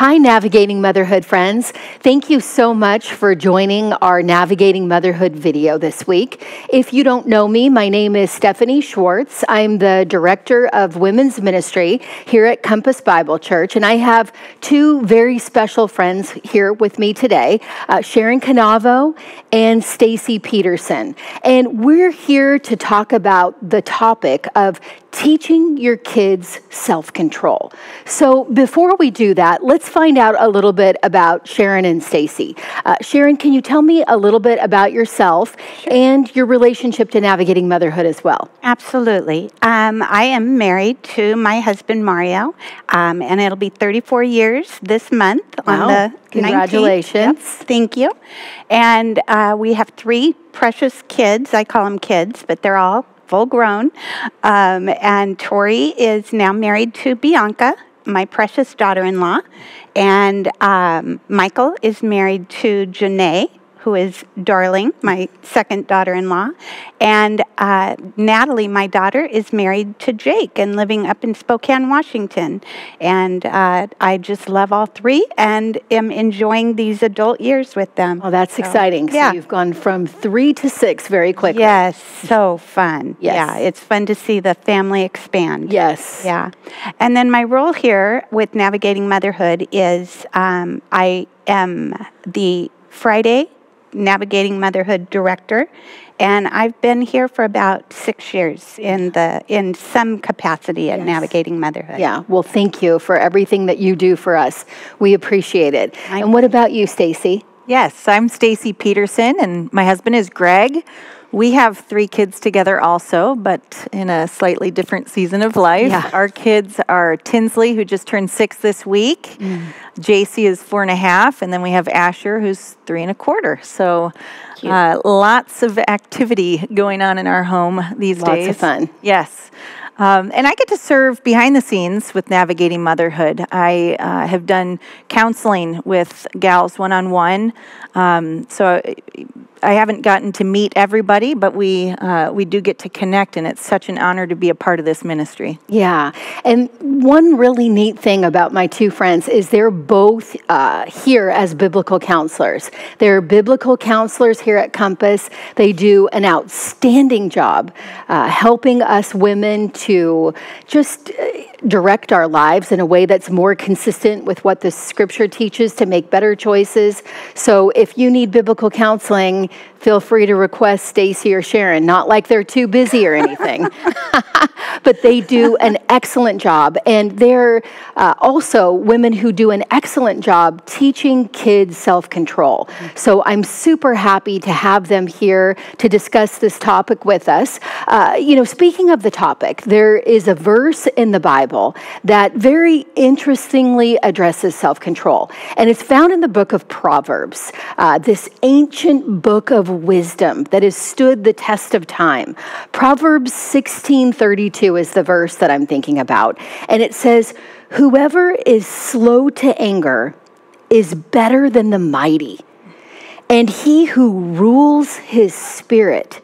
Hi, Navigating Motherhood friends. Thank you so much for joining our Navigating Motherhood video this week. If you don't know me, my name is Stephanie Schwartz. I'm the Director of Women's Ministry here at Compass Bible Church, and I have two very special friends here with me today uh, Sharon Cannavo and Stacy Petersen. And we're here to talk about the topic of teaching your kids self control. So, before we do that, let's find out a little bit about Sharon and Stacy. Uh, Sharon, can you tell me a little bit about yourself sure. and your relationship to navigating motherhood as well? Absolutely. Um, I am married to my husband, Mario, um, and it'll be 34 years this month wow. on the Congratulations. 19th. Yep. Thank you. And uh, we have three precious kids. I call them kids, but they're all full grown. Um, and Tori is now married to Bianca, my precious daughter in law. And um, Michael is married to Janae, who is Darling, my second daughter in law. And uh, Natalie, my daughter, is married to Jake and living up in Spokane, Washington. And uh, I just love all three and am enjoying these adult years with them. Oh, that's so, exciting. Yeah. So you've gone from three to six very quickly. Yes, so fun. Yes. Yeah, it's fun to see the family expand. Yes. Yeah. And then my role here with Navigating Motherhood is um, I am the Friday Navigating Motherhood Director, and I've been here for about six years in the in some capacity at yes. Navigating Motherhood. Yeah, well, thank you for everything that you do for us. We appreciate it. I and what about you, Stacy? Yes, I'm Stacy Petersen, and my husband is Greg. We have three kids together also, but in a slightly different season of life. Yeah. Our kids are Tinsley, who just turned six this week. Mm. JC is four and a half, and then we have Asher, who's three and a quarter. So uh, lots of activity going on in our home these lots days. Lots of fun. Yes. Um, and I get to serve behind the scenes with navigating motherhood. I uh, have done counseling with gals one on one. So I haven't gotten to meet everybody, but we uh, we do get to connect, and it's such an honor to be a part of this ministry. Yeah, and one really neat thing about my two friends is they're both uh, here as biblical counselors. They're biblical counselors here at Compass. They do an outstanding job uh, helping us women to just uh, direct our lives in a way that's more consistent with what the Scripture teaches to make better choices. So if you need biblical counseling feel free to request Stacy or Sharon. Not like they're too busy or anything, but they do an excellent job. And they're uh, also women who do an excellent job teaching kids self control. So I'm super happy to have them here to discuss this topic with us. Uh, you know, speaking of the topic, there is a verse in the Bible that very interestingly addresses self control, and it's found in the book of Proverbs, uh, this ancient book of wisdom that has stood the test of time. Proverbs 16:32 is the verse that I'm thinking about, and it says, "Whoever is slow to anger is better than the mighty, and he who rules his spirit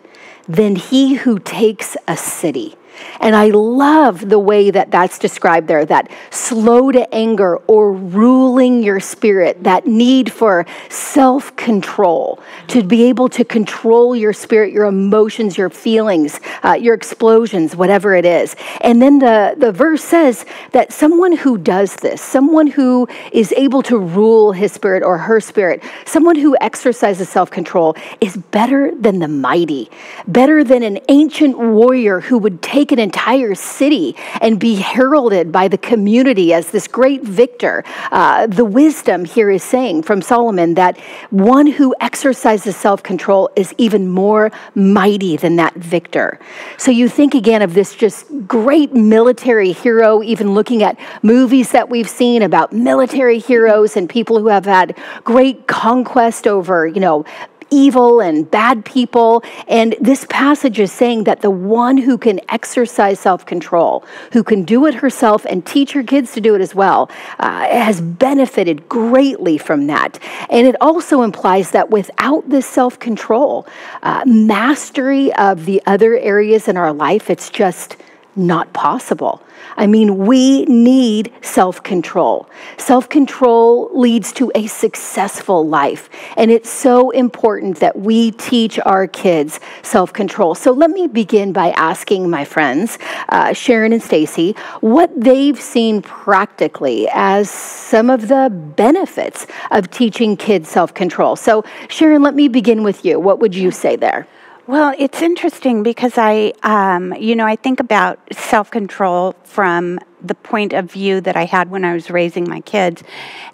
than he who takes a city." And I love the way that that's described there that slow to anger or ruling your spirit, that need for self control, to be able to control your spirit, your emotions, your feelings, uh, your explosions, whatever it is. And then the, the verse says that someone who does this, someone who is able to rule his spirit or her spirit, someone who exercises self control is better than the mighty, better than an ancient warrior who would take take an entire city and be heralded by the community as this great victor. Uh, the wisdom here is saying from Solomon that one who exercises self control is even more mighty than that victor. So you think again of this just great military hero, even looking at movies that we've seen about military heroes and people who have had great conquest over, you know, evil and bad people. And this passage is saying that the one who can exercise self control, who can do it herself and teach her kids to do it as well, uh, has benefited greatly from that. And it also implies that without this self control, uh, mastery of the other areas in our life, it's just not possible. I mean, we need self control. Self control leads to a successful life. And it's so important that we teach our kids self control. So let me begin by asking my friends, uh, Sharon and Stacy, what they've seen practically as some of the benefits of teaching kids self control. So, Sharon, let me begin with you. What would you say there? Well, it's interesting because I, um, you know, I think about self control from the point of view that I had when I was raising my kids.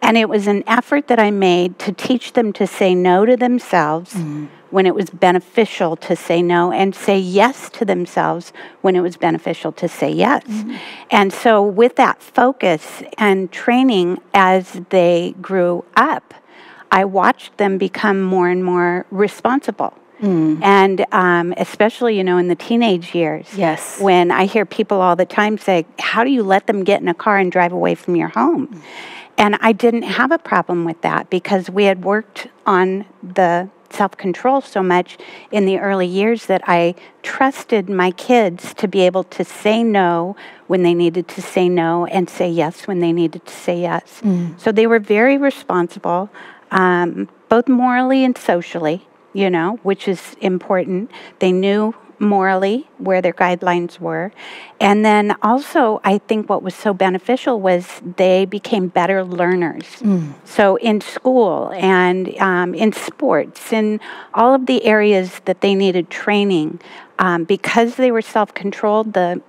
And it was an effort that I made to teach them to say no to themselves mm. when it was beneficial to say no, and say yes to themselves when it was beneficial to say yes. Mm. And so, with that focus and training as they grew up, I watched them become more and more responsible Mm. And um, especially, you know, in the teenage years. Yes. When I hear people all the time say, How do you let them get in a car and drive away from your home? Mm. And I didn't have a problem with that because we had worked on the self control so much in the early years that I trusted my kids to be able to say no when they needed to say no and say yes when they needed to say yes. Mm. So they were very responsible, um, both morally and socially you know, which is important. They knew morally where their guidelines were. And then also, I think what was so beneficial was they became better learners. Mm. So, in school and um, in sports, in all of the areas that they needed training, um, because they were self controlled, the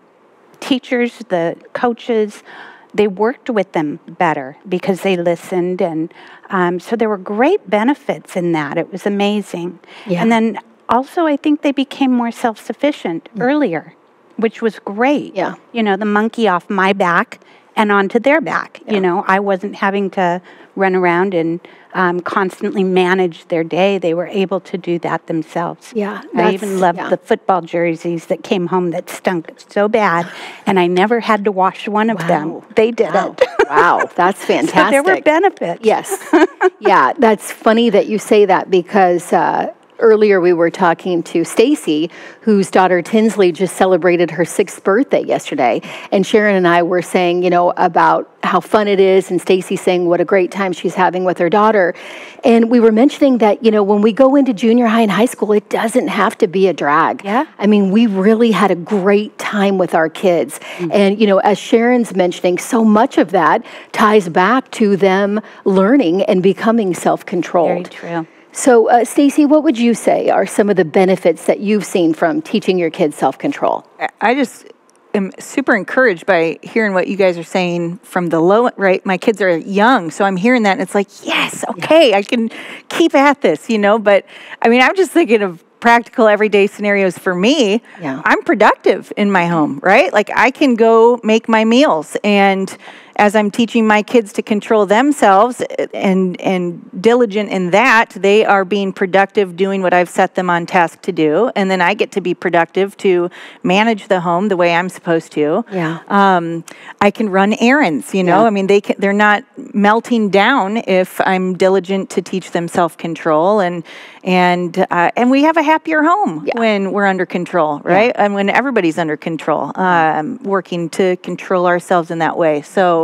teachers, the coaches, they worked with them better because they listened and um, so there were great benefits in that it was amazing yeah. and then also i think they became more self-sufficient mm. earlier which was great yeah you know the monkey off my back and onto their back yeah. you know i wasn't having to run around and um, constantly manage their day. They were able to do that themselves. Yeah, I even loved yeah. the football jerseys that came home that stunk so bad, and I never had to wash one of wow. them. They did wow. it. wow, that's fantastic. So there were benefits. Yes. yeah, that's funny that you say that because. Uh, earlier we were talking to Stacy, whose daughter Tinsley just celebrated her sixth birthday yesterday, and Sharon and I were saying, you know, about how fun it is, and Stacy saying what a great time she's having with her daughter, and we were mentioning that you know when we go into junior high and high school, it doesn't have to be a drag. Yeah, I mean, we really had a great time with our kids, mm-hmm. and you know, as Sharon's mentioning, so much of that ties back to them learning and becoming self-controlled. Very true. So, uh, Stacy, what would you say are some of the benefits that you've seen from teaching your kids self control? I just am super encouraged by hearing what you guys are saying from the low right my kids are young so i'm hearing that and it's like yes okay yeah. i can keep at this you know but i mean i'm just thinking of practical everyday scenarios for me yeah. i'm productive in my home right like i can go make my meals and as I'm teaching my kids to control themselves and, and diligent in that, they are being productive doing what I've set them on task to do. And then I get to be productive to manage the home the way I'm supposed to. Yeah. Um, I can run errands, you know, yeah. I mean, they can, they're not melting down if I'm diligent to teach them self control. And, and, uh, and we have a happier home yeah. when we're under control, right? Yeah. And when everybody's under control, um, working to control ourselves in that way. So,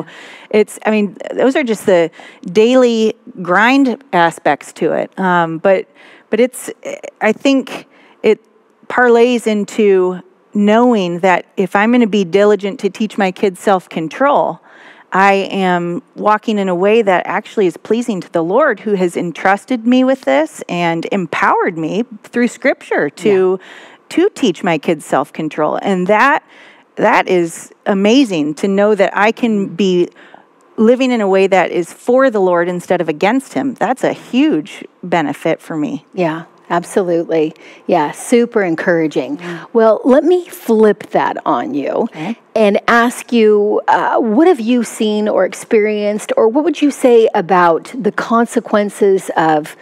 it's, I mean, those are just the daily grind aspects to it. Um, but, but it's, I think it parlays into knowing that if I'm going to be diligent to teach my kids self control, I am walking in a way that actually is pleasing to the Lord who has entrusted me with this and empowered me through scripture to yeah. to teach my kids self-control. And that that is amazing to know that I can be living in a way that is for the Lord instead of against Him. That's a huge benefit for me. Yeah. Absolutely. Yeah, super encouraging. Well, let me flip that on you okay. and ask you uh, what have you seen or experienced, or what would you say about the consequences of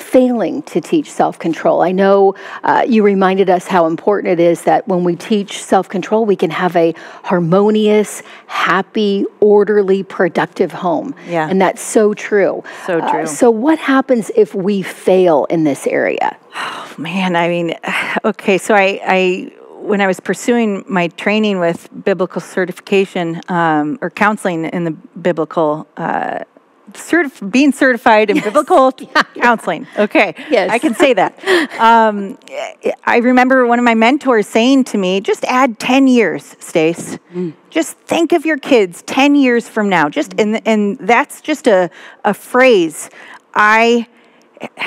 failing to teach self control. I know uh, you reminded us how important it is that when we teach self control, we can have a harmonious, happy, orderly, productive home. Yeah. And that's so true. So uh, true. Uh, so, what happens if we fail in this area? Oh, man, I mean, okay, so I, I when I was pursuing my training with biblical certification um, or counseling in the biblical uh, certif- being certified in yes. biblical counseling. Okay, yes, I can say that. Um, I remember one of my mentors saying to me, "Just add ten years, Stace. Mm. Just think of your kids ten years from now. Just and and that's just a a phrase I."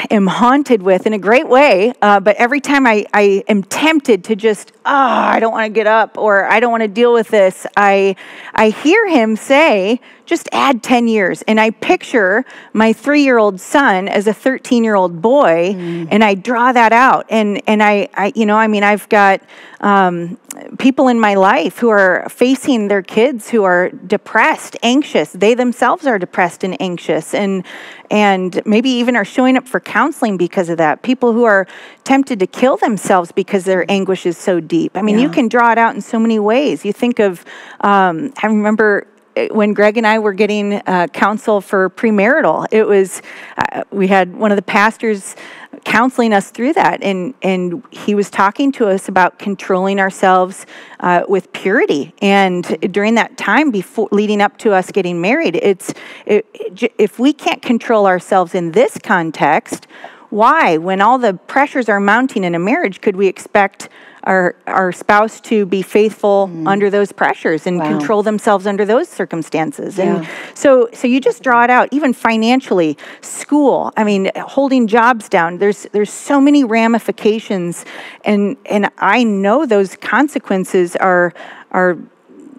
am haunted with in a great way. Uh, but every time I, I am tempted to just, oh, I don't want to get up or I don't want to deal with this, I, I hear him say, just add 10 years. And I picture my three year old son as a 13 year old boy, mm. and I draw that out. And, and I, I, you know, I mean, I've got um, people in my life who are facing their kids who are depressed, anxious. They themselves are depressed and anxious, and, and maybe even are showing up for counseling because of that. People who are tempted to kill themselves because their anguish is so deep. I mean, yeah. you can draw it out in so many ways. You think of, um, I remember when Greg and I were getting uh, counsel for premarital, it was uh, we had one of the pastors counseling us through that, and and he was talking to us about controlling ourselves uh, with purity. And during that time before leading up to us getting married, it's it, it, if we can't control ourselves in this context, why, when all the pressures are mounting in a marriage, could we expect our, our spouse to be faithful mm. under those pressures and wow. control themselves under those circumstances. Yeah. And so, so you just draw it out, even financially, school, I mean, holding jobs down. There's, there's so many ramifications. And, and I know those consequences are, are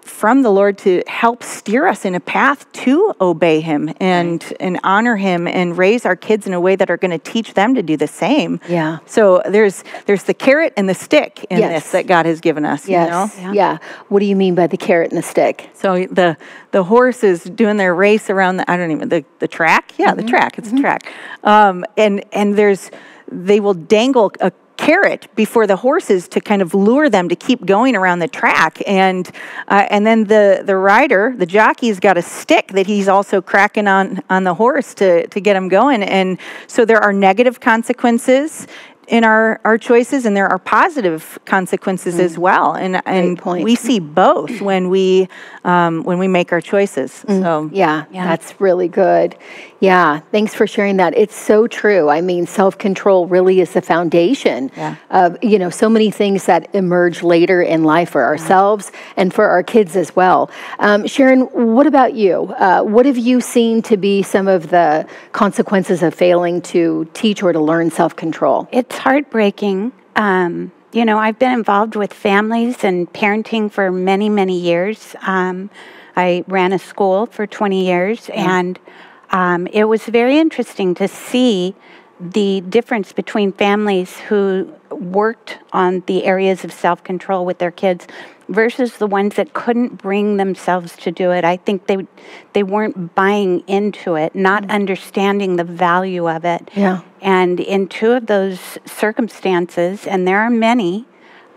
from the Lord to help steer us in a path to obey Him and right. and honor Him and raise our kids in a way that are going to teach them to do the same. Yeah. So there's there's the carrot and the stick in yes. this that God has given us. Yes. You know? yeah. yeah. What do you mean by the carrot and the stick? So the the horse is doing their race around the I don't even the the track. Yeah, mm-hmm. the track. It's mm-hmm. the track. Um, and and there's they will dangle a carrot before the horses to kind of lure them to keep going around the track. And uh, and then the the rider the jockey's got a stick that he's also cracking on on the horse to to get him going. And so there are negative consequences in our, our choices and there are positive consequences mm. as well. And and we see both when we um, when we make our choices. Mm. so yeah, yeah. that's really good yeah thanks for sharing that it's so true i mean self-control really is the foundation yeah. of you know so many things that emerge later in life for ourselves yeah. and for our kids as well um, sharon what about you uh, what have you seen to be some of the consequences of failing to teach or to learn self-control it's it's heartbreaking. Um, you know, I've been involved with families and parenting for many, many years. Um, I ran a school for 20 years, and um, it was very interesting to see the difference between families who worked on the areas of self control with their kids versus the ones that couldn't bring themselves to do it. I think they they weren't buying into it, not mm. understanding the value of it. Yeah. And in two of those circumstances, and there are many,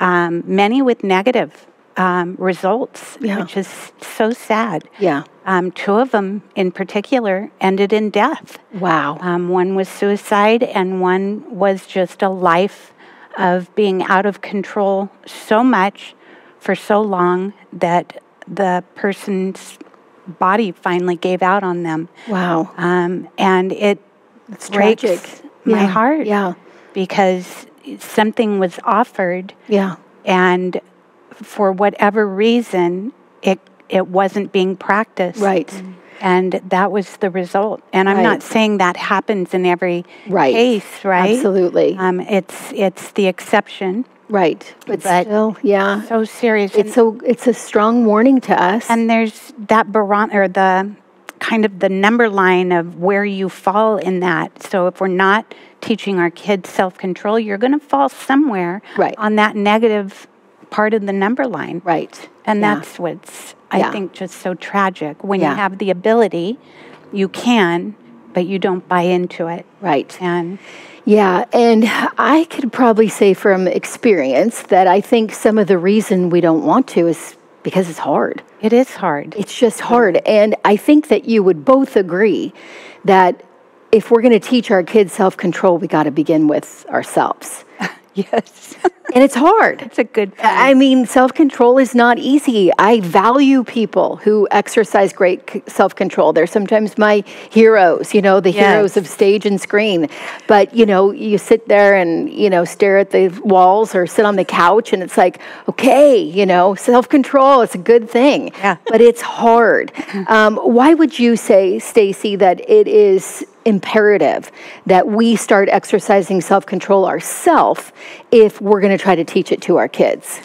um, many with negative um, results, yeah. which is so sad. Yeah. Um, two of them in particular ended in death. Wow. Um, one was suicide, and one was just a life of being out of control so much for so long that the person's body finally gave out on them. Wow. Um, and it it's breaks tragic. my yeah. heart. Yeah. Because something was offered. Yeah. And for whatever reason, it it wasn't being practiced. Right. And that was the result. And I'm right. not saying that happens in every right. case, right? Absolutely. Um, it's it's the exception. Right, but, but still, yeah, so serious. It's so it's a strong warning to us. And there's that barometer, or the kind of the number line of where you fall in that. So if we're not teaching our kids self control, you're going to fall somewhere right. on that negative part of the number line. Right. And yeah. that's what's I yeah. think just so tragic. When yeah. you have the ability, you can, but you don't buy into it. Right. And yeah, and I could probably say from experience that I think some of the reason we don't want to is because it's hard. It is hard. It's just hard. And I think that you would both agree that if we're going to teach our kids self control, we got to begin with ourselves. Yes. and it's hard. It's a good thing. I mean, self control is not easy. I value people who exercise great self control. They're sometimes my heroes, you know, the Yes. heroes of stage and screen. But, you know, you sit there and, you know, stare at the walls or sit on the couch and it's like, okay, you know, self control, it's a good thing. Yeah. But it's hard. Um, why would you say, Stacy, that it is imperative that we start exercising self control ourselves if we're going to try to teach it to our kids?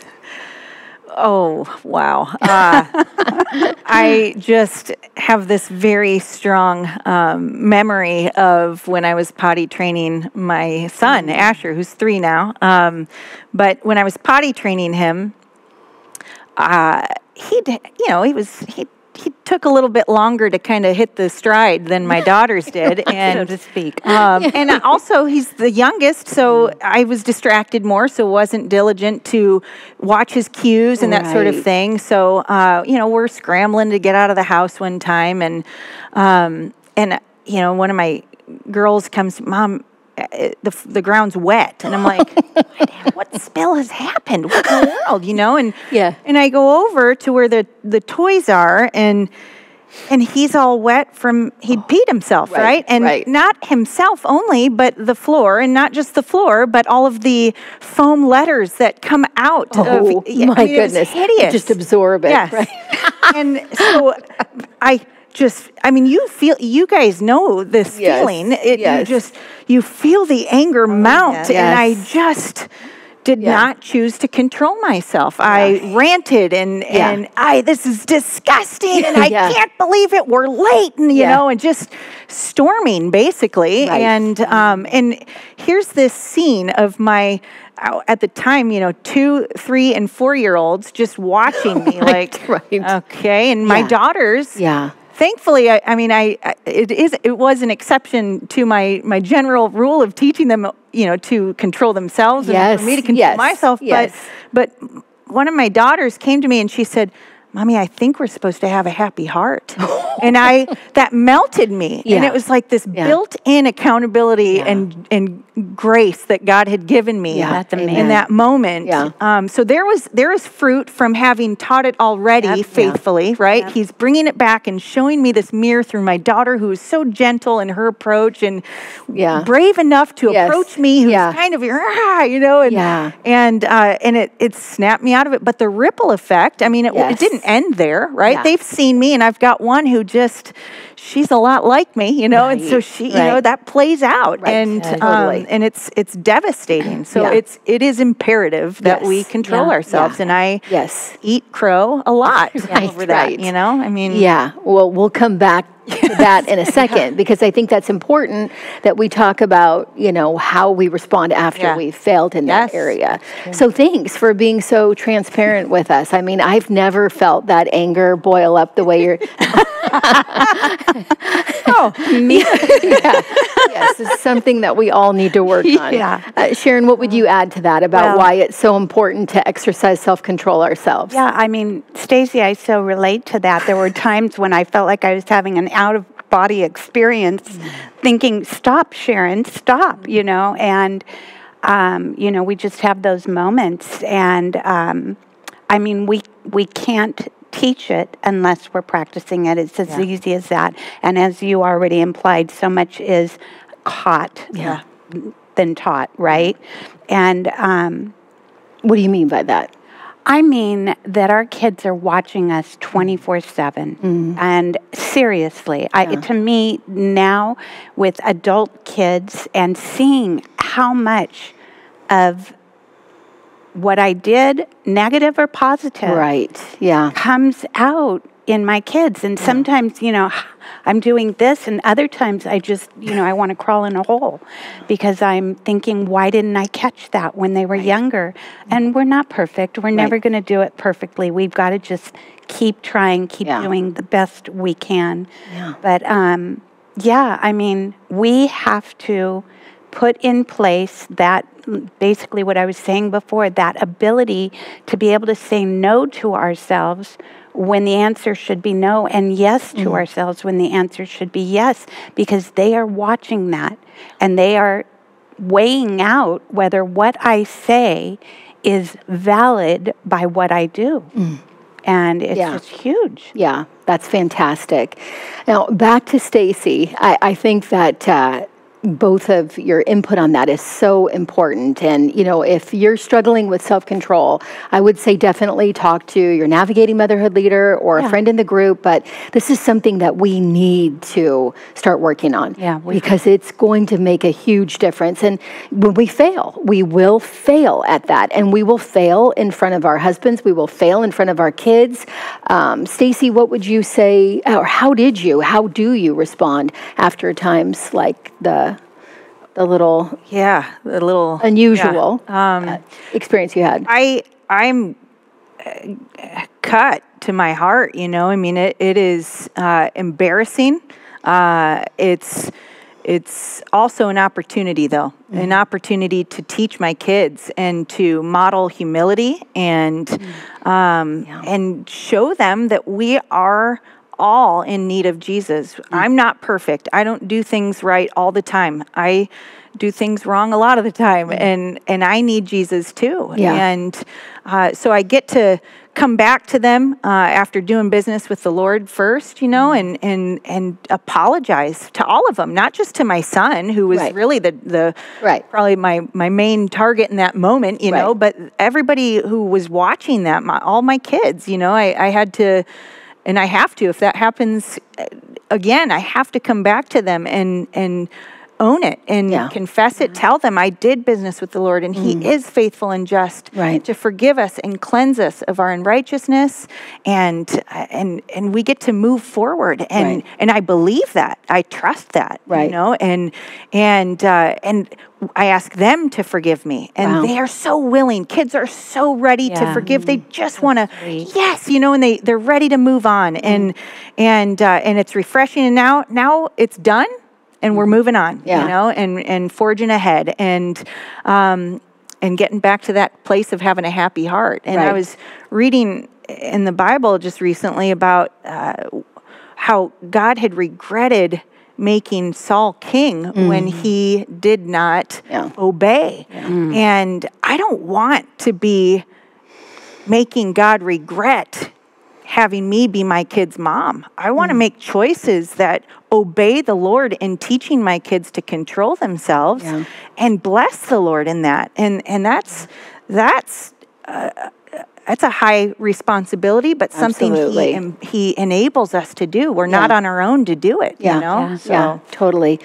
Oh, wow. Uh, I just have this very strong um, memory of when I was potty training my son, Asher, who's three now. Um, but when I was potty training him, uh, he, you know, he was, he, he took a little bit longer to kind of hit the stride than my daughters did, and so to speak. um, and also, he's the youngest, so I was distracted more, so wasn't diligent to watch his cues and that sort of thing. So, uh, you know, we're scrambling to get out of the house one time, and um, and you know, one of my girls comes, Mom. Uh, The, the ground's wet, and I'm like, "What- "What spill has happened? What in the world?" You know, and Yeah. and I go over to where the the toys are, and and he's all wet from he peed himself, Right, right? And right. not himself only, but the floor, and not just the floor, but all of the foam letters that come out. Oh, of, my I mean, it goodness. hideous. Just absorb it, Yes. right? and so I just, I mean, you feel, you guys know this Yes, feeling. It, yes. You just, you feel the anger mount, yeah. and I just did Yeah. not choose to control myself. I ranted and Yeah. and I this is disgusting and I Yeah. can't believe it. We're late and you Yeah. know and just storming basically. Right. And um and here's this scene of my uh, at the time, you know, two, three, and four year olds just watching me like, right. okay. And my daughters, Yeah. Thankfully I, I mean I, I it is it was an exception to my my general rule of teaching them you know to control themselves and for me to control yes, myself yes. but but one of my daughters came to me and she said mommy i think we're supposed to have a happy heart and i that melted me and it was like this Yeah. built-in accountability and and grace that god had given me Yeah, in that moment Yeah. um, so there was there is fruit from having taught it already Yep. Yeah. faithfully right he's bringing it back and showing me this mirror through my daughter who is so gentle in her approach and Yeah. brave enough to Yes. approach me who's Yeah. kind of "Rah," you know and Yeah. and uh, and it it snapped me out of it but the ripple effect i mean it, Yes. it didn't end there right Yeah. they've seen me and i've got one who just she's a lot like me you know and so Right, she you know that plays out Right, and yeah, um, and it's it's devastating so Yeah. it's it is imperative that we control yeah, ourselves and i Yes. eat crow a lot Right, over that you know i mean Yeah, well, we'll come back to that in a second because I think that's important that we talk about, you know, how we respond after Yeah. we've failed in Yes. that area. So thanks for being so transparent with us. I mean, I've never felt that anger boil up the way you're. Oh Me, yeah. Yes, it's something that we all need to work on. Yeah. Uh, Sharon, what would you add to that about Well- why it's so important to exercise self control ourselves? Yeah, I mean, Stacy, I so relate to that. There were times when I felt like I was having an out of body experience, thinking, "Stop, Sharon, stop," you know, and um, you know, we just have those moments, and um, I mean, we we can't teach it unless we're practicing it. It's as easy as that. And as you already implied, so much is caught Yeah. than taught, right? And um, What do you mean by that? I mean that our kids are watching us 24 7. And seriously, I, to me, now with adult kids and seeing how much of what I did, negative or positive, Right. Yeah. comes out in my kids. And sometimes, you know, I'm doing this, and other times I just, you know, I want to crawl in a hole because I'm thinking, why didn't I catch that when they were younger? And we're not perfect. We're never going to do it perfectly. We've got to just keep trying, keep Yeah. doing the best we can. Yeah. But um, yeah, I mean, we have to put in place that basically what I was saying before that ability to be able to say no to ourselves when the answer should be no and yes to ourselves when the answer should be yes because they are watching that and they are weighing out whether what I say is valid by what I do. And it's Yeah. just huge. Yeah, that's fantastic. Now back to Stacy. I, I think that uh, both of your input on that is so important. And you know, if you're struggling with self-control, I would say definitely talk to your navigating motherhood leader or a friend in the group. But this is something that we need to start working on. Yeah, we- because it's going to make a huge difference. And when we fail, we will fail at that, and we will fail in front of our husbands. We will fail in front of our kids. Um, Stacy, what would you say, or how did you, how do you respond after times like the the little Yeah, a little unusual yeah. Um, uh, experience you had? I I'm uh, cut to my heart. You know, I mean, it it is uh, embarrassing. Uh, it's it's also an opportunity, though, an opportunity to teach my kids and to model humility and um, and show them that we are all in need of Jesus. I'm not perfect. I don't do things right all the time. I do things wrong a lot of the time, and and I need Jesus too. Yeah. And uh, so I get to come back to them uh, after doing business with the Lord first, you know, and and and apologize to all of them, not just to my son, who was Right. really the the Right. probably my my main target in that moment, you know, but everybody who was watching that, my, all my kids, you know, I, I had to, and I have to, if that happens uh, again, I have to come back to them and and own it and Yeah. confess it. Tell them I did business with the Lord, and He is faithful and just Mm. Right. to forgive us and cleanse us of our unrighteousness, and and and we get to move forward. And Right. and I believe that. I trust that. Right. You know, and and uh, and I ask them to forgive me, and Wow. they are so willing. Kids are so ready to Yeah. forgive. They just want to, yes, you know, and they they're ready to move on, and and uh, and it's refreshing. And now now it's done, and we're moving on. Yeah. You know, and and forging ahead, and um, and getting back to that place of having a happy heart. And I was reading in the Bible just recently about uh, how God had regretted making Saul king when he did not Mm. Yeah. obey. And I don't want to be making God regret having me be my kid's mom. I want Mm. to make choices that obey the Lord in teaching my kids to control themselves Yeah. and bless the Lord in that. And and that's that's uh, that's a high responsibility, but something Absolutely. he he enables us to do. We're not on our own to do it. Yeah. You know. Yeah. So Yeah, totally.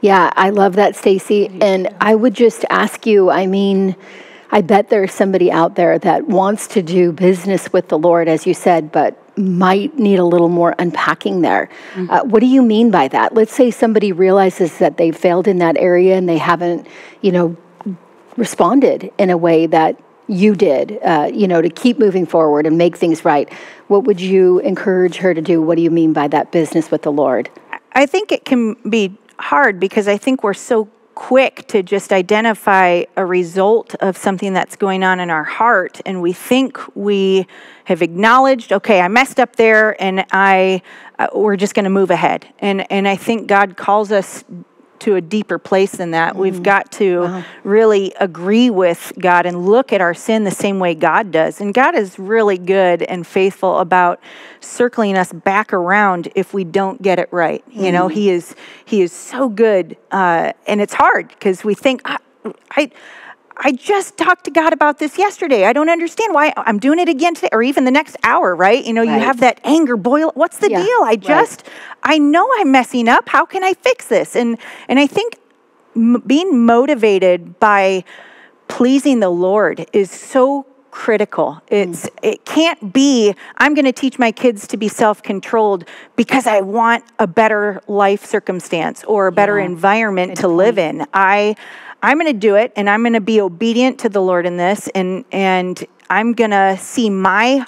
Yeah, I love that, Stacy. And I would just ask you, I mean, I bet there's somebody out there that wants to do business with the Lord, as you said, but might need a little more unpacking there. Uh, what do you mean by that? Let's say somebody realizes that they failed in that area and they haven't, you know, responded in a way that you did, uh, you know, to keep moving forward and make things right. What would you encourage her to do? What do you mean by that business with the Lord? I think it can be hard because I think we're so quick to just identify a result of something that's going on in our heart and we think we have acknowledged okay I messed up there and I uh, we're just going to move ahead. And and I think God calls us to a deeper place than that. We've got to really agree with God and look at our sin the same way God does. And God is really good and faithful about circling us back around if we don't get it right. You know, He is He is so good, uh, and it's hard because we think I. I I just talked to God about this yesterday. I don't understand why I'm doing it again today or even the next hour, right? You know, you have that anger boil. What's the Yeah, deal? I right. just I know I'm messing up. How can I fix this? And and I think m- being motivated by pleasing the Lord is so critical. Mm. It's it can't be I'm going to teach my kids to be self-controlled because I want a better life circumstance or a better environment to live in. I I'm going to do it and I'm going to be obedient to the Lord in this and and I'm going to see my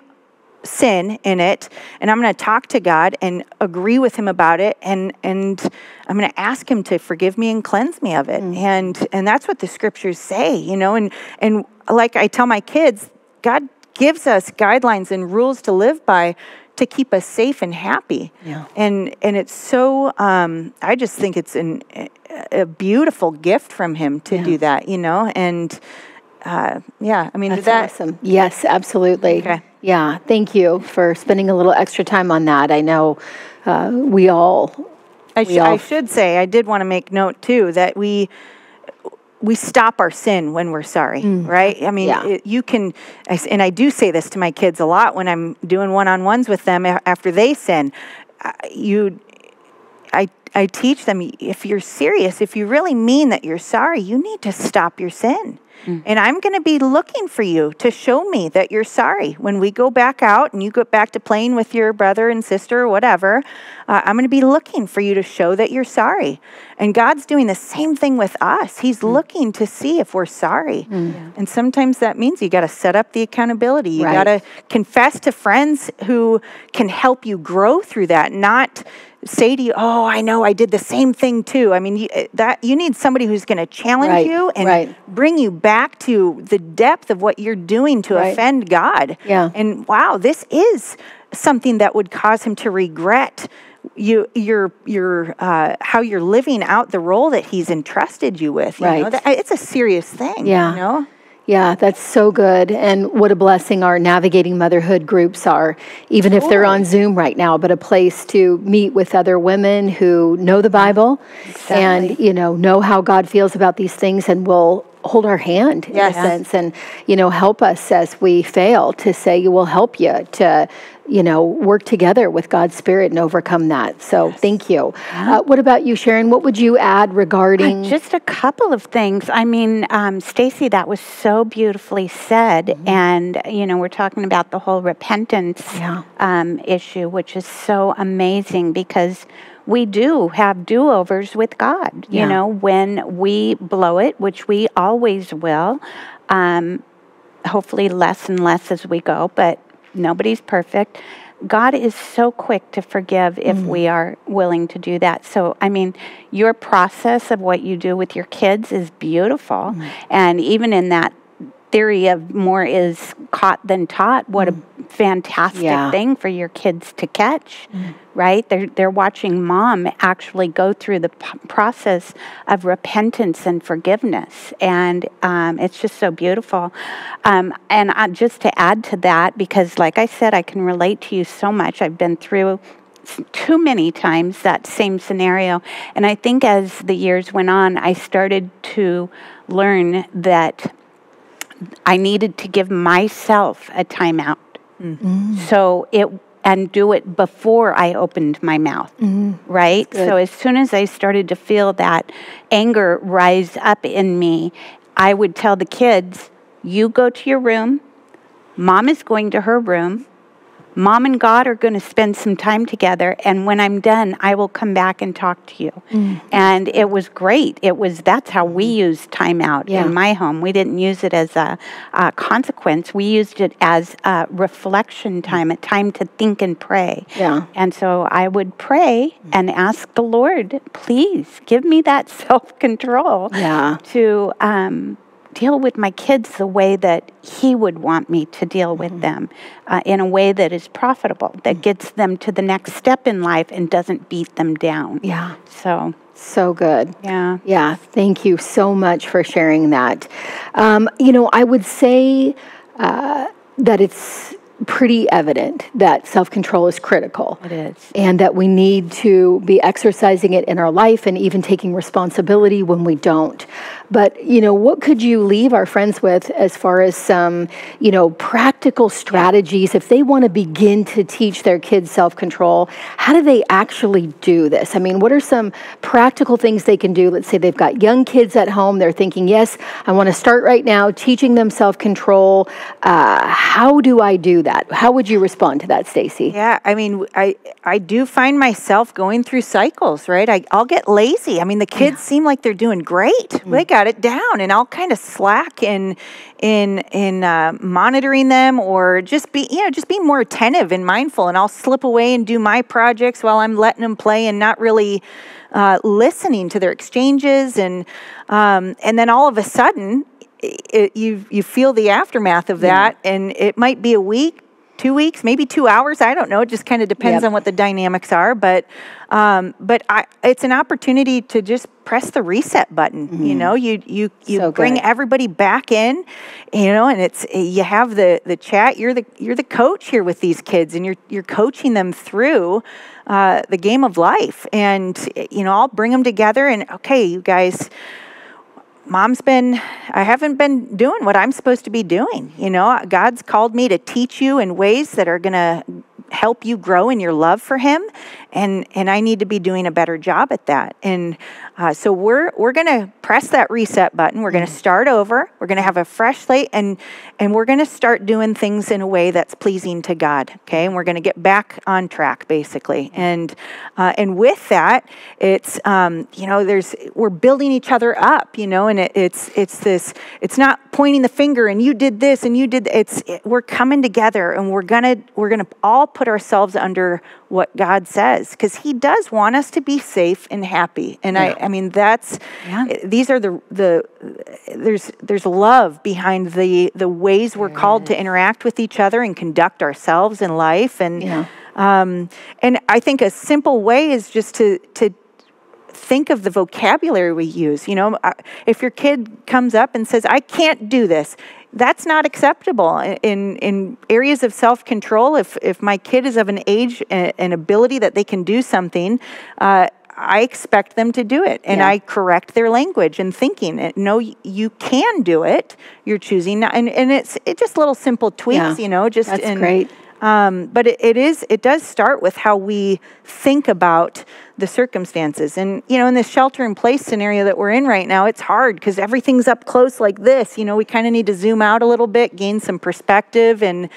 sin in it and I'm going to talk to God and agree with him about it and and I'm going to ask him to forgive me and cleanse me of it. Mm. And and that's what the scriptures say, you know, and and like I tell my kids, God gives us guidelines and rules to live by to keep us safe and happy. Yeah. And and it's so um, I just think it's an, a beautiful gift from him to do that, you know, and. Uh, yeah, I mean, That's that, awesome. Yes, absolutely. Okay. Yeah, thank you for spending a little extra time on that. I know uh, we all. I, sh- I should say, I did want to make note too that we we stop our sin when we're sorry, right? I mean, Mm. Yeah. it, you can, and I do say this to my kids a lot when I'm doing one-on-ones with them after they sin. You, I, I teach them if you're serious, if you really mean that you're sorry, you need to stop your sin. Mm. And I'm going to be looking for you to show me that you're sorry. When we go back out and you go back to playing with your brother and sister or whatever, uh, I'm going to be looking for you to show that you're sorry. And God's doing the same thing with us. He's mm. looking to see if we're sorry. Mm. And sometimes that means you got to set up the accountability. You Right. got to confess to friends who can help you grow through that, not say to you, "Oh, I know I did the same thing too." I mean, you, uh, that you need somebody who's going to challenge Right, you and right. bring you back to the depth of what you're doing to Right. offend God. Yeah. And wow, this is something that would cause him to regret you your your uh, how you're living out the role that he's entrusted you with. You know? Right. That- it's a serious thing. Yeah. You know? Yeah, that's so good. And what a blessing our navigating motherhood groups are, even if they're on Zoom right now, but a place to meet with other women who know the Bible and, you know, know how God feels about these things and will hold our hand Yes. in a sense and, you know, help us as we fail to say, you will help you to, you know, work together with God's Spirit and overcome that. So thank you. Uh, what about you, Sharon? What would you add regarding? Just a couple of things. I mean, um, Stacy, that was so beautifully said, and you know, we're talking about the whole repentance Yeah. um, issue, which is so amazing because we do have do-overs with God. Yeah. You know, when we blow it, which we always will. Um, hopefully, less and less as we go, but nobody's perfect. God is so quick to forgive if we are willing to do that. So, I mean, your process of what you do with your kids is beautiful. And even in that theory of more is caught than taught, what a fantastic Yeah. thing for your kids to catch, right? They're, they're watching mom actually go through the p- process of repentance and forgiveness. And um, it's just so beautiful. Um, and uh, just to add to that, because like I said, I can relate to you so much. I've been through too many times that same scenario. And I think as the years went on, I started to learn that I needed to give myself a timeout. Mm-hmm. So it and do it before I opened my mouth. Mm-hmm. Right? So as soon as I started to feel that anger rise up in me, I would tell the kids, "You go to your room. Mom is going to her room. Mom and God are going to spend some time together, and when I'm done, I will come back and talk to you. Mm. And it was great. It was that's how we mm. used time out Yeah. in my home. We didn't use it as a, a consequence. We used it as a reflection mm. time, a time to think and pray. Yeah. And so I would pray and ask the Lord, please give me that self control Yeah. to um, deal with my kids the way that He would want me to deal with them uh, in a way that is profitable, that gets them to the next step in life and doesn't beat them down. Yeah. So, So good. yeah. Yeah, thank you so much for sharing that. Um, you know, I would say uh, that it's pretty evident that self control is critical. It is. And that we need to be exercising it in our life and even taking responsibility when we don't. But, you know, what could you leave our friends with as far as some, you know, practical strategies if they want to begin to teach their kids self control? How do they actually do this? I mean, what are some practical things they can do? Let's say they've got young kids at home, they're thinking, yes, I want to start right now teaching them self control. Uh, how do I do that? How would you respond to that, Stacy? Yeah, I mean, I I do find myself going through cycles, right? I, I'll get lazy. I mean, the kids seem like they're doing great; they got it down, and I'll kind of slack in in in uh, monitoring them, or just be you know just be more attentive and mindful, and I'll slip away and do my projects while I'm letting them play and not really uh, listening to their exchanges, and um, and then all of a sudden. It, you you feel the aftermath of that, and it might be a week, two weeks, maybe two hours. I don't know. It just kind of depends Yep. on what the dynamics are. But um, but I, it's an opportunity to just press the reset button. You know, you you you So bring good. everybody back in. You know, and it's you have the the chat. You're the you're the coach here with these kids, and you're you're coaching them through. Uh, the game of life, and you know, I'll bring them together. And okay, you guys, mom's been i haven't been doing what i'm supposed to be doing you know? God's called me to teach you in ways that are going to help you grow in your love for him and and i need to be doing a better job at that. And uh, so we're we're going to press that reset button. We're going to start over. We're going to have a fresh slate and and we're going to start doing things in a way that's pleasing to god okay? And we're going to get back on track basically. And uh, and with that it's um, you know there's we're building each other up you know? And it, it's it's this it's not pointing the finger and you did this and you did it's it, we're coming together and we're gonna we're gonna all put ourselves under what god says because he does want us to be safe and happy and i i mean that's Yeah. these are the the there's there's love behind the the ways we're called to interact with each other and conduct ourselves in life and Yeah. um, and I think a simple way is just to to think of the vocabulary we use. You know, uh, if your kid comes up and says, "I can't do this," that's not acceptable in in, areas of self control. If if my kid is of an age and, and ability that they can do something. Uh, I expect them to do it, and Yeah. I correct their language and thinking. No, you can do it. You're choosing, not, and and it's it just little simple tweaks, Yeah. you know. Just That's in, great. Um, but it, it is it does start with how we think about the circumstances. And you know in this shelter in place scenario that we're in right now it's hard because everything's up close like this. You know we kind of need to zoom out a little bit gain some perspective and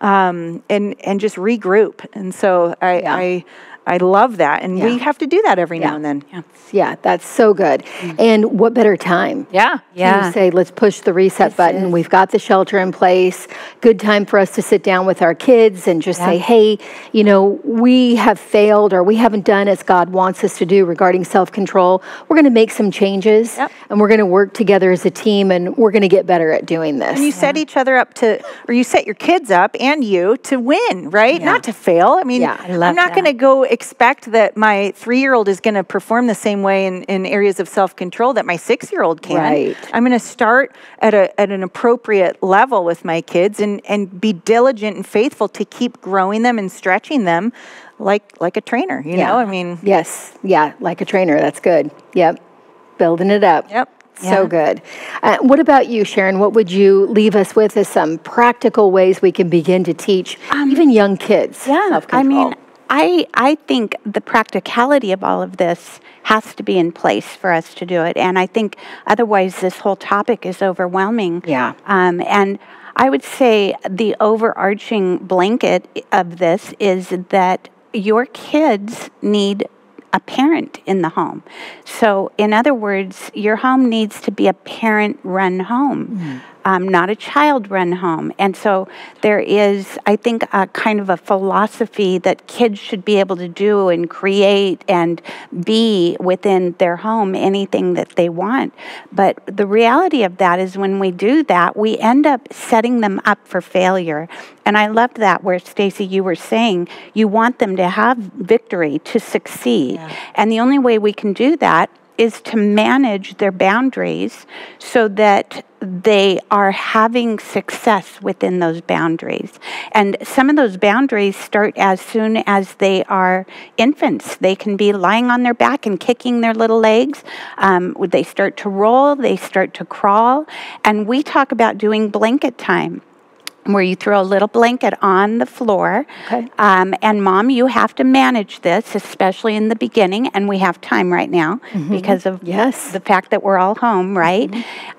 um, and and just regroup. And so i Yeah. i i love that and we have to do that every Yeah. now and then Yeah, yeah that's so good. Mm. And what better time? yeah Yeah. To say, let's push the reset button. is. We've got the shelter in place. Good time for us to sit down with our kids and just say, hey, you know, we have failed or we haven't done as God wants us to do regarding self control. We're going to make some changes Yep. and we're going to work together as a team and we're going to get better at doing this. And you set each other up to, or you set your kids up and you to win, right? Yeah. Not to fail. I mean, Yeah, I I'm not going to go expect that my three year old is going to perform the same way in, in areas of self control that my six year old can. Right. I'm going to start at, a, at an appropriate level with my kids and, and be diligent and faithful to keep growing them and stretching them like, like a trainer, you know? I mean, yes, yeah, like a trainer. That's good. Yep. Building it up. Yep. So good. Uh, what about you, Sharon? What would you leave us with as some practical ways we can begin to teach even young kids Um, Yeah, I mean, I I think the practicality of all of this has to be in place for us to do it, and I think otherwise this whole topic is overwhelming. Yeah. Um, and I would say the overarching blanket of this is that your kids need a parent in the home. So, in other words, your home needs to be a parent run home, um, not a child run home. And so, there is, I think, a kind of a philosophy that kids should be able to do and create and be within their home anything that they want. But the reality of that is when we do that, we end up setting them up for failure. And I loved that where Stacy you were saying you want them to have victory to succeed. And the only way we can do that is to manage their boundaries so that they are having success within those boundaries. And some of those boundaries start as soon as they are infants. They can be lying on their back and kicking their little legs. Um, they start to roll, they start to crawl. And we talk about doing blanket time where you throw a little blanket on the floor. Okay. Um, and mom, you have to manage this, especially in the beginning. And we have time right now because of Yes. the fact that we're all home, right?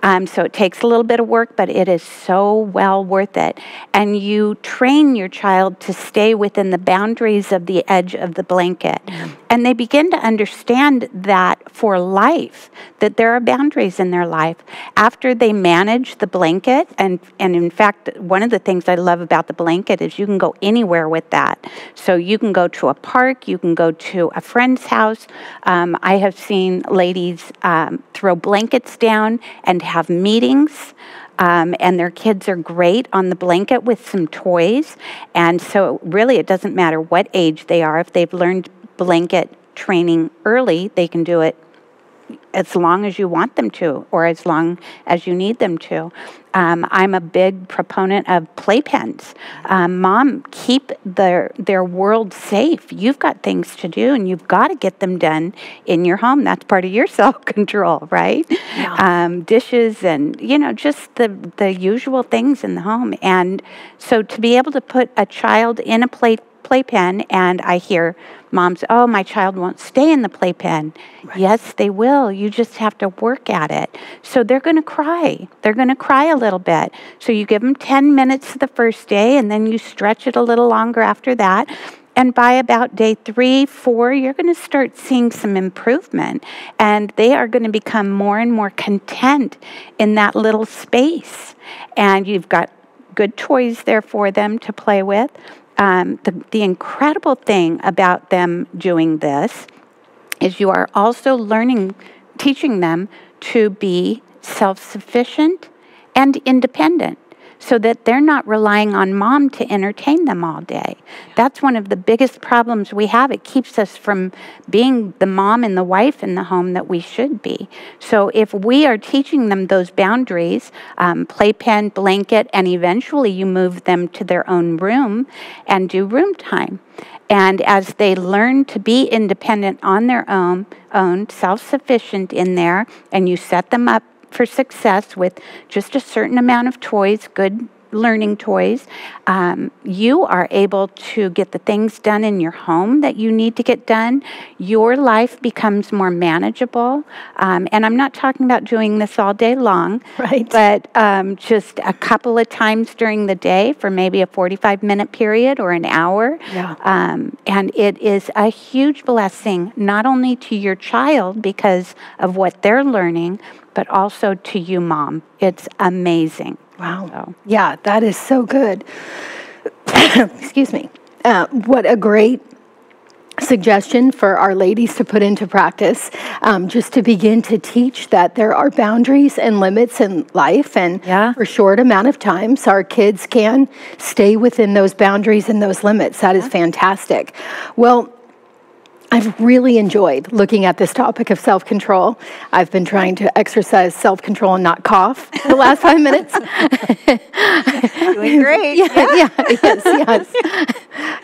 Um, so it takes a little bit of work, but it is so well worth it. And you train your child to stay within the boundaries of the edge of the blanket. And they begin to understand that for life, that there are boundaries in their life. After they manage the blanket, and, and in fact, one of the things I love about the blanket is you can go anywhere with that. So you can go to a park, you can go to a friend's house. Um, I have seen ladies um, throw blankets down and have meetings. Um, and their kids are great on the blanket with some toys. And so, really, it doesn't matter what age they are. If they've learned blanket training early, they can do it as long as you want them to or as long as you need them to. Um, I'm a big proponent of playpens. Um, Mom, keep their their world safe. You've got things to do, and you've got to get them done in your home. That's part of your self control, right? Yeah. Um, dishes and you know just the the usual things in the home. And so to be able to put a child in a play playpen, and I hear moms, oh, my child won't stay in the playpen. Right. Yes, they will. You just have to work at it. So they're going to cry. They're going to cry a little bit. So you give them 10 minutes the first day, and then you stretch it a little longer after that. And by about day three, four, you're going to start seeing some improvement. And they are going to become more and more content in that little space. And you've got good toys there for them to play with um, the, the incredible thing about them doing this is you are also learning, teaching them to be self sufficient and independent so that they're not relying on mom to entertain them all day. That's one of the biggest problems we have. It keeps us from being the mom and the wife in the home that we should be. So if we are teaching them those boundaries, um, playpen, blanket, and eventually you move them to their own room and do room time. And as they learn to be independent on their own, own self-sufficient in there, and you set them up for success with just a certain amount of toys, good learning toys, um, you are able to get the things done in your home that you need to get done. Your life becomes more manageable. Um, and I'm not talking about doing this all day long, right? But um, just a couple of times during the day for maybe a 45 minute period or an hour. Yeah. Um, and it is a huge blessing, not only to your child because of what they're learning, but also to you, mom. It's amazing. Wow. So. Yeah, that is so good. Excuse me. Uh, what a great suggestion for our ladies to put into practice um, just to begin to teach that there are boundaries and limits in life and yeah. for short amount of times our kids can stay within those boundaries and those limits that yeah. is fantastic well I've really enjoyed looking at this topic of self control. I've been trying to exercise self control and not cough the last five minutes. Doing great. yeah, yeah. yes, yes.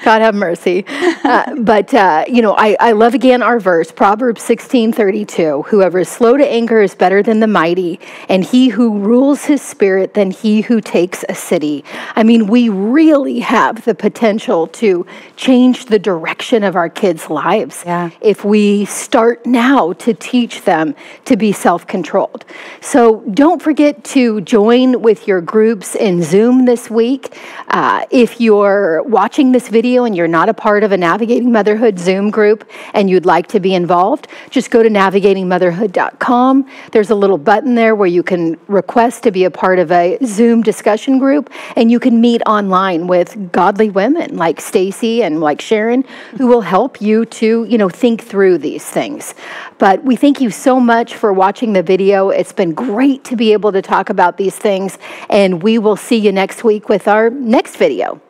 God have mercy. Uh, but, uh, you know, I, I love again our verse, Proverbs 16 32. Whoever is slow to anger is better than the mighty, and he who rules his spirit than he who takes a city. I mean, we really have the potential to change the direction of our kids' lives lives yeah. if we start now to teach them to be self controlled. So don't forget to join with your groups in Zoom this week. Uh, if you're watching this video and you're not a part of a Navigating Motherhood Zoom group and you'd like to be involved, just go to navigatingmotherhood.com. There's a little button there where you can request to be a part of a Zoom discussion group and you can meet online with godly women like Stacy and like Sharon who will help you you know, think through these things. But we thank you so much for watching the video. It's been great to be able to talk about these things, and we will see you next week with our next video.